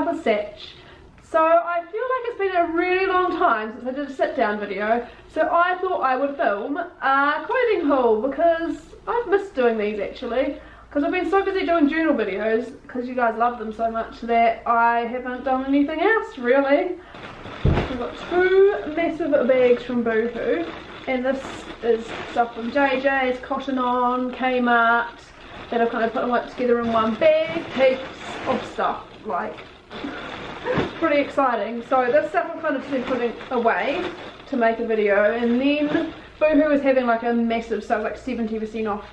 life Satch. So I feel like it's been a really long time since I did a sit down video. So I thought I would film a clothing haul because I've missed doing these actually. Because I've been so busy doing journal videos because you guys love them so much that I haven't done anything else really. I've got two massive bags from Boohoo and this is stuff from Jay Jays, Cotton On, Kmart that I've kind of put them together in one bag, heaps of stuff like pretty exciting. So this stuff I'm kind of just putting away to make a video. And then Boohoo is having like a massive sale like 70% off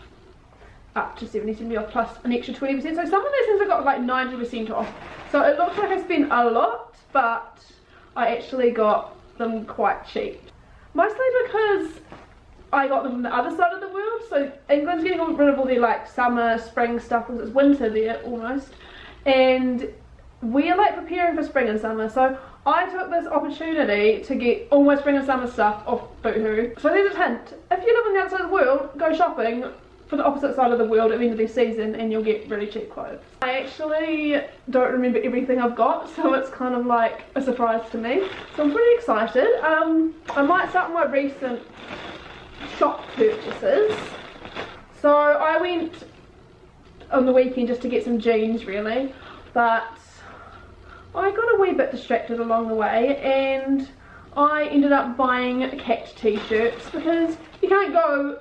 up to seventy percent off plus an extra 20% so some of these things I got like 90% off. So it looks like I spent a lot but I actually got them quite cheap. Mostly because I got them from the other side of the world. So England's getting rid of all their like summer spring stuff because it's winter there almost. And we are like preparing for spring and summer so I took this opportunity to get all my spring and summer stuff off Boohoo. So here's a hint, if you live on the outside of the world, go shopping for the opposite side of the world at the end of this season and you'll get really cheap clothes. I actually don't remember everything I've got so it's kind of like a surprise to me. So I'm pretty excited. Um, I might start my recent shop purchases. So I went on the weekend just to get some jeans really but I got a wee bit distracted along the way and I ended up buying cat t-shirts because you can't go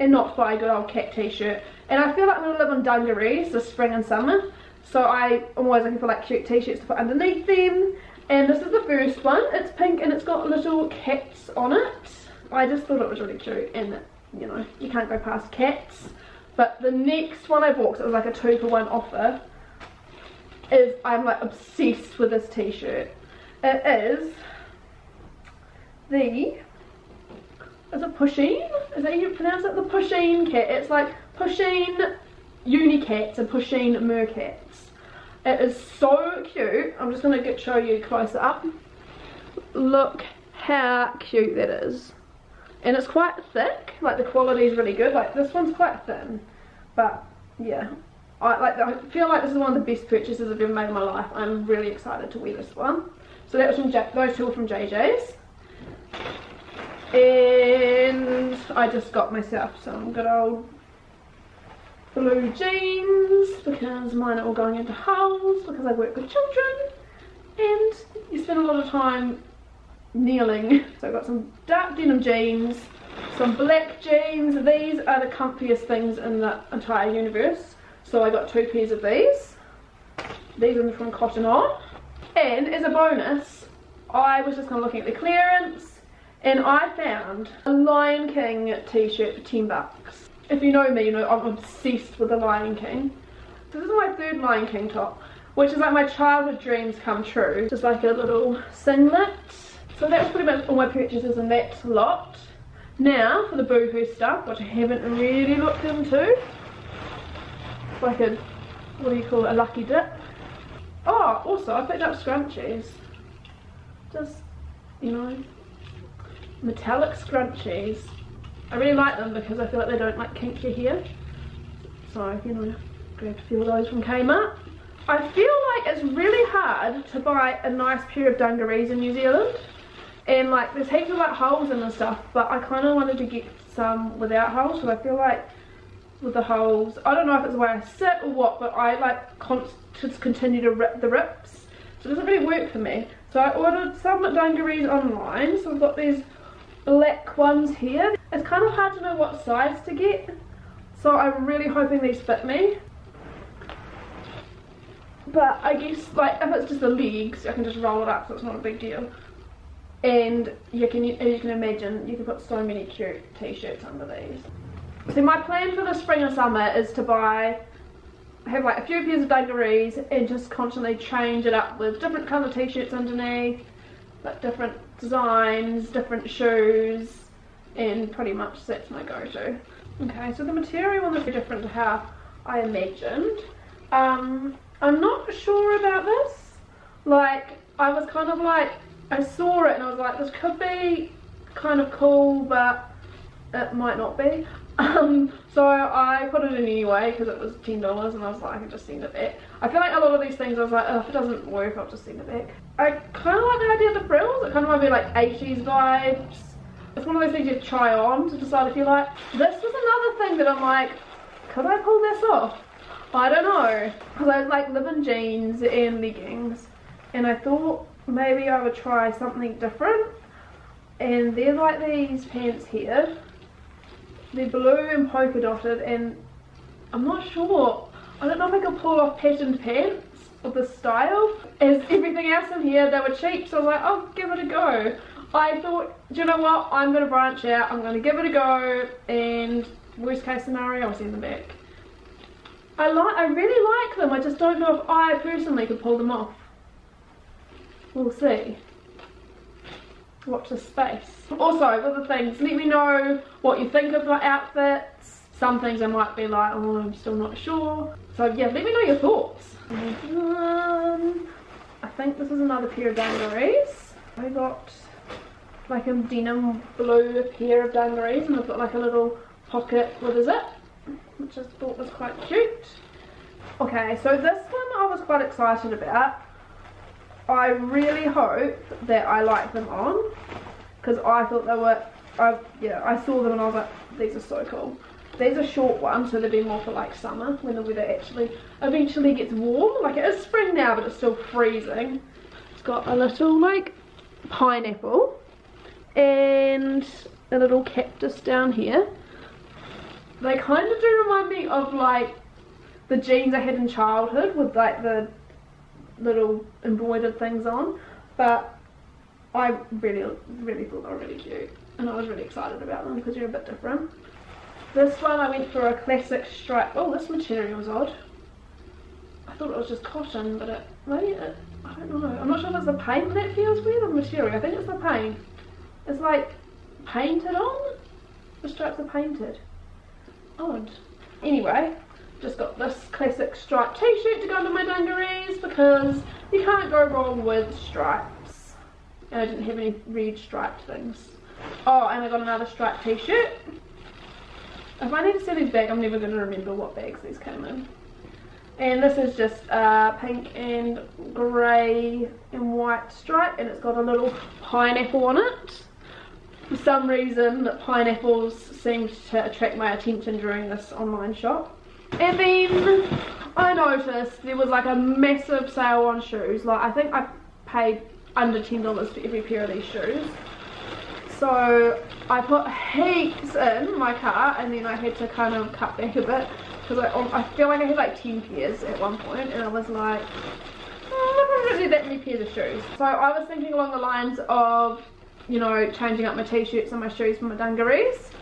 and not buy a good old cat t-shirt. And I feel like I'm going to live on dungarees this spring and summer so I am always looking for like cute t-shirts to put underneath them. And this is the first one. It's pink and it's got little cats on it. I just thought it was really cute and you know you can't go past cats. But the next one I bought it was like a two for one offer is I'm like obsessed with this t-shirt. It is the is it Pusheen? Is that you pronounce it? The Pusheen cat. It's like Pusheen Unicats and Pusheen Mercats. It is so cute. I'm just gonna get show you closer up. Look how cute that is. And it's quite thick, like the quality is really good. Like this one's quite thin. But yeah, I like I feel like this is one of the best purchases I've ever made in my life. I'm really excited to wear this one. So that was from J those two were from Jay Jays. And I just got myself some good old blue jeans because mine are all going into holes because I work with children and you spend a lot of time kneeling. So I got some dark denim jeans, some black jeans. These are the comfiest things in the entire universe. So I got two pairs of these. These are from Cotton On. And as a bonus, I was just kind of looking at the clearance and I found a Lion King t-shirt for 10 bucks. If you know me, you know I'm obsessed with the Lion King. So this is my third Lion King top, which is like my childhood dreams come true. Just like a little singlet. So that was pretty much all my purchases in that lot. Now for the Boohoo stuff, which I haven't really looked into like a, what do you call it, a lucky dip. Oh, also I picked up scrunchies. Just, you know, metallic scrunchies. I really like them because I feel like they don't like kink your hair. So, you know, grab a few of those from Kmart. I feel like it's really hard to buy a nice pair of dungarees in New Zealand. And like there's heaps of like holes in and stuff, but I kind of wanted to get some without holes so I feel like with the holes. I don't know if it's the way I sit or what, but I like just continue to rip the rips. So it doesn't really work for me. So I ordered some dungarees online. So I've got these black ones here. It's kind of hard to know what size to get. So I'm really hoping these fit me. But I guess like if it's just the legs, I can just roll it up so it's not a big deal. And you can, as you can imagine, you can put so many cute t-shirts under these. So my plan for the spring and summer is to buy, have like a few pairs of dungarees and just constantly change it up with different colour t-shirts underneath, like different designs, different shoes, and pretty much that's my go-to. Okay, so the material is very different to how I imagined. Um, I'm not sure about this. Like, I was kind of like, I saw it and I was like, this could be kind of cool, but it might not be. Um, So I put it in anyway because it was $10 and I was like, I can just send it back. I feel like a lot of these things I was like, oh, if it doesn't work, I'll just send it back. I kind of like the idea of the frills. It kind of might be like 80s vibes. It's one of those things you try on to decide if you like. This was another thing that I'm like, could I pull this off? I don't know. Because I like live in jeans and leggings. And I thought maybe I would try something different. And they're like these pants here they're blue and polka dotted and I'm not sure. I don't know if I could pull off patterned pants of the style. As everything else in here, they were cheap, so I was like, I'll give it a go. I thought, do you know what, I'm going to branch out, I'm going to give it a go, and worst case scenario, I'll send them back. I like, I really like them, I just don't know if I personally could pull them off. We'll see watch the space. Also, other things, let me know what you think of my outfits. Some things I might be like, oh, I'm still not sure. So yeah, let me know your thoughts. Um, I think this is another pair of dungarees. I got like a denim blue pair of dungarees and I've got like a little pocket with a zip, which I thought was quite cute. Okay, so this one I was quite excited about I really hope that I like them on because I thought they were I yeah I saw them and I was like these are so cool. These are short ones so they'll be more for like summer when the weather actually eventually gets warm. Like it is spring now but it's still freezing. It's got a little like pineapple and a little cactus down here. They kind of do remind me of like the jeans I had in childhood with like the little embroidered things on but I really really thought they were really cute and I was really excited about them because they're a bit different. This one I went for a classic stripe oh this material was odd. I thought it was just cotton but it maybe it, I don't know. I'm not sure if it's the paint that feels weird or the material. I think it's the paint. It's like painted on? The stripes are painted. Odd. Anyway just got this classic striped t-shirt to go under my dungarees because you can't go wrong with stripes. And I didn't have any red striped things. Oh, and I got another striped t-shirt. If I need to send these back, I'm never going to remember what bags these came in. And this is just uh, pink and grey and white stripe and it's got a little pineapple on it. For some reason, pineapples seemed to attract my attention during this online shop. And then I noticed there was like a massive sale on shoes. Like I think I paid under $10 for every pair of these shoes. So I put heaps in my cart and then I had to kind of cut back a bit because I, I feel like I had like 10 pairs at one point and I was like, oh, I don't really that many pairs of shoes. So I was thinking along the lines of, you know, changing up my t-shirts and my shoes for my dungarees.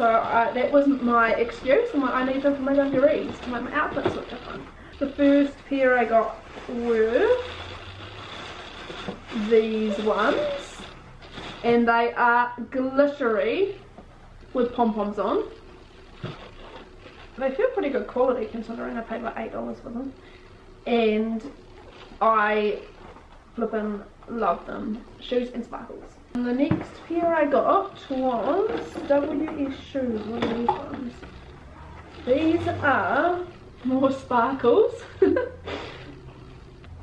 So uh, that was my excuse. I'm like, I need them for my dungarees to make my outfits look different. The first pair I got were these ones. And they are glittery with pom-poms on. They feel pretty good quality considering I paid like $8 for them. And I flippin' love them. Shoes and sparkles. And the next pair I got was WS shoes. What are these ones? These are more sparkles.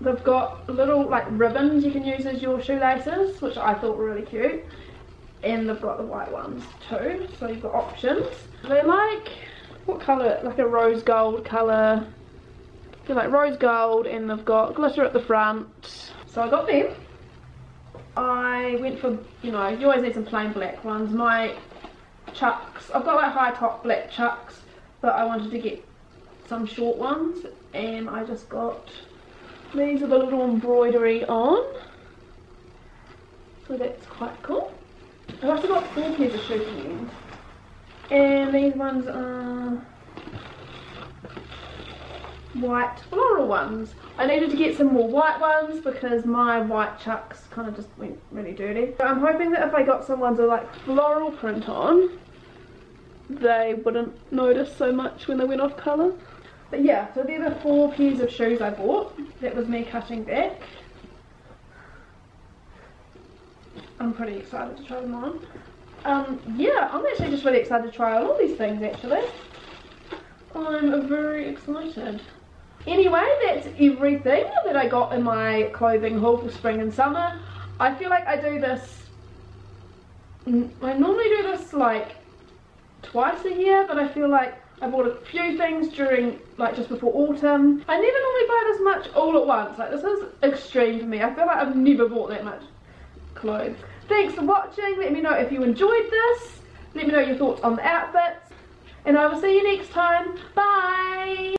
They've got little like ribbons you can use as your shoelaces, which I thought were really cute. And they've got the white ones too, so you've got options. They're like, what colour? Like a rose gold colour. They're like rose gold and they've got glitter at the front. So I got them. I went for, you know, you always need some plain black ones. My chucks, I've got like high top black chucks, but I wanted to get some short ones and I just got these with a little embroidery on. So that's quite cool. I've also got four pairs of shoes in. And these ones are white floral ones. I needed to get some more white ones because my white chucks kind of just went really dirty. So I'm hoping that if I got some ones with like floral print on, they wouldn't notice so much when they went off colour. But yeah, so they're the four pairs of shoes I bought. That was me cutting back. I'm pretty excited to try them on. Um, yeah, I'm actually just really excited to try all these things actually. I'm very excited. Anyway, that's everything that I got in my clothing haul for spring and summer. I feel like I do this, I normally do this like twice a year, but I feel like I bought a few things during, like just before autumn. I never normally buy this much all at once. Like this is extreme for me. I feel like I've never bought that much clothes. Thanks for watching. Let me know if you enjoyed this. Let me know your thoughts on the outfits. And I will see you next time. Bye!